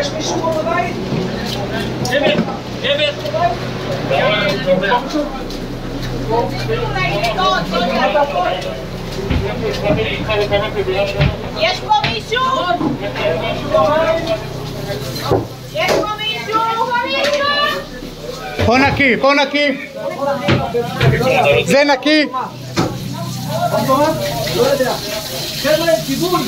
יש מישהו פה בבית? יש פה מישהו? יש פה מישהו? פה נקי, פה נקי. זה נקי. الطماط؟ كما الكبول